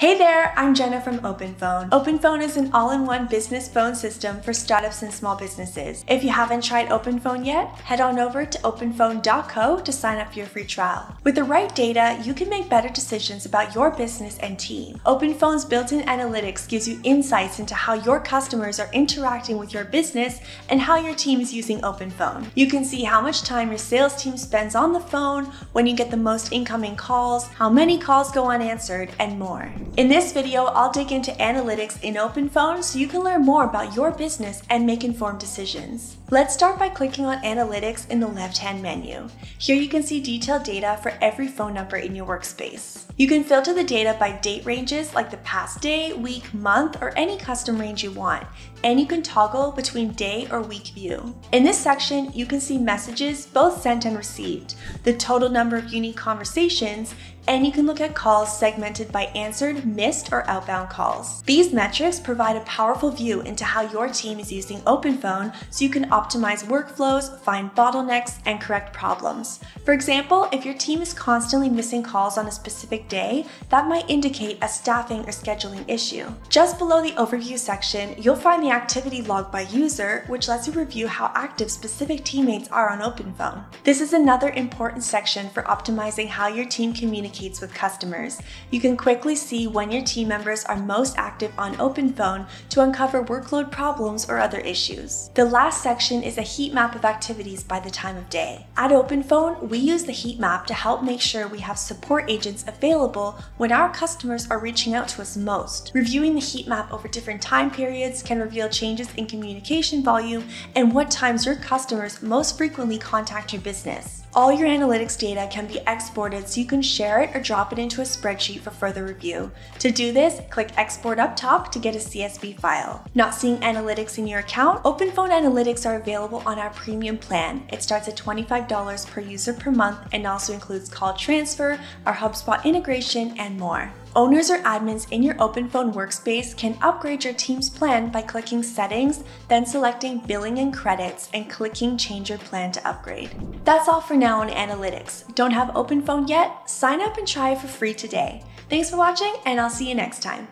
Hey there, I'm Jenna from OpenPhone. OpenPhone is an all-in-one business phone system for startups and small businesses. If you haven't tried OpenPhone yet, head on over to openphone.co to sign up for your free trial. With the right data, you can make better decisions about your business and team. OpenPhone's built-in analytics gives you insights into how your customers are interacting with your business and how your team is using OpenPhone. You can see how much time your sales team spends on the phone, when you get the most incoming calls, how many calls go unanswered, and more. In this video, I'll dig into analytics in OpenPhone so you can learn more about your business and make informed decisions. Let's start by clicking on Analytics in the left-hand menu. Here you can see detailed data for every phone number in your workspace. You can filter the data by date ranges like the past day, week, month, or any custom range you want, and you can toggle between day or week view. In this section, you can see messages both sent and received, the total number of unique conversations, and you can look at calls segmented by answered, missed, or outbound calls. These metrics provide a powerful view into how your team is using OpenPhone so you can optimize workflows, find bottlenecks, and correct problems. For example, if your team is constantly missing calls on a specific day, that might indicate a staffing or scheduling issue. Just below the overview section, you'll find the activity log by user, which lets you review how active specific teammates are on OpenPhone. This is another important section for optimizing how your team communicates communicates with customers. You can quickly see when your team members are most active on OpenPhone to uncover workload problems or other issues. The last section is a heat map of activities by the time of day. At OpenPhone, we use the heat map to help make sure we have support agents available when our customers are reaching out to us most. Reviewing the heat map over different time periods can reveal changes in communication volume and what times your customers most frequently contact your business. All your analytics data can be exported so you can share or drop it into a spreadsheet for further review. To do this, click Export up top to get a CSV file. Not seeing analytics in your account? OpenPhone Analytics are available on our premium plan. It starts at $25 per user per month and also includes call transfer, our HubSpot integration, and more. Owners or admins in your OpenPhone workspace can upgrade your team's plan by clicking Settings, then selecting Billing and Credits and clicking Change your plan to upgrade. That's all for now on analytics. Don't have OpenPhone yet? Sign up and try it for free today. Thanks for watching, and I'll see you next time.